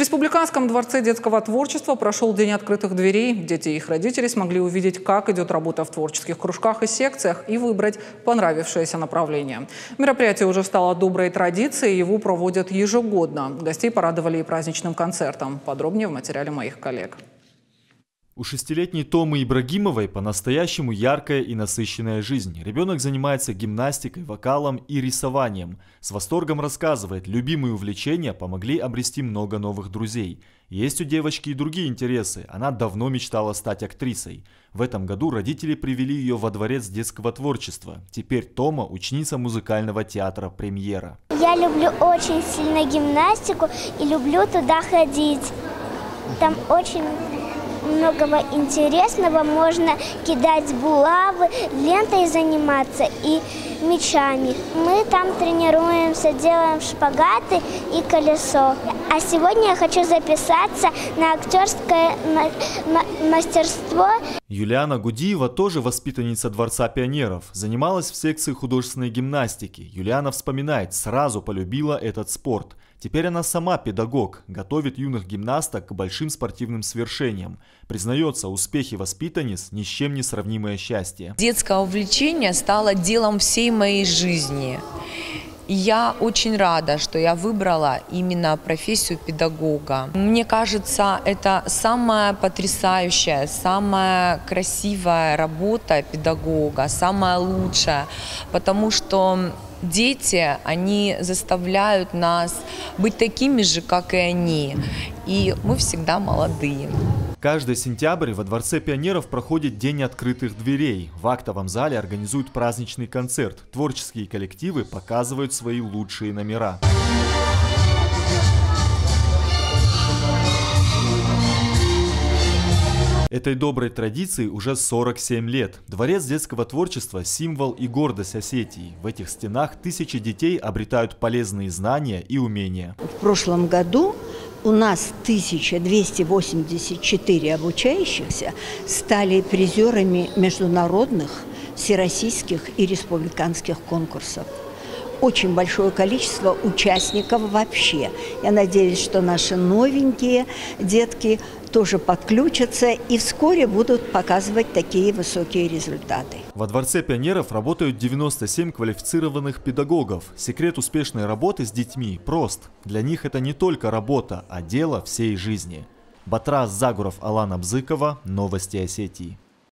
Республиканском дворце детского творчества прошел День открытых дверей. Дети и их родители смогли увидеть, как идет работа в творческих кружках и секциях и выбрать понравившееся направление. Мероприятие уже стало доброй традицией, его проводят ежегодно. Гостей порадовали и праздничным концертом. Подробнее в материале моих коллег. У шестилетней Томы Ибрагимовой по-настоящему яркая и насыщенная жизнь. Ребенок занимается гимнастикой, вокалом и рисованием. С восторгом рассказывает, любимые увлечения помогли обрести много новых друзей. Есть у девочки и другие интересы. Она давно мечтала стать актрисой. В этом году родители привели ее во дворец детского творчества. Теперь Тома – ученица музыкального театра «Премьера». Я люблю очень сильно гимнастику и люблю туда ходить. Там очень многого интересного. Можно кидать булавы, лентой заниматься и мечами. Мы там тренируемся, делаем шпагаты и колесо. А сегодня я хочу записаться на актерское мастерство. Юлиана Гудиева тоже воспитанница Дворца пионеров. Занималась в секции художественной гимнастики. Юлиана вспоминает, сразу полюбила этот спорт. Теперь она сама педагог, готовит юных гимнасток к большим спортивным свершениям. Признается, успехи воспитанниц ни с чем не сравнимое счастье. Детское увлечение стало делом всей моей жизни. Я очень рада, что я выбрала именно профессию педагога. Мне кажется, это самая потрясающая, самая красивая работа педагога, самая лучшая, потому что дети, они заставляют нас быть такими же, как и они. И мы всегда молодые. Каждый сентябрь во Дворце пионеров проходит День открытых дверей. В актовом зале организуют праздничный концерт. Творческие коллективы показывают свои лучшие номера. Этой доброй традиции уже 47 лет. Дворец детского творчества – символ и гордость Осетии. В этих стенах тысячи детей обретают полезные знания и умения. В прошлом году у нас 1284 обучающихся стали призерами международных, всероссийских и республиканских конкурсов очень большое количество участников вообще. Я надеюсь, что наши новенькие детки тоже подключатся и вскоре будут показывать такие высокие результаты. Во Дворце пионеров работают 97 квалифицированных педагогов. Секрет успешной работы с детьми прост. Для них это не только работа, а дело всей жизни. Батрас Загуров, Алана Бзыкова. Новости Осетии.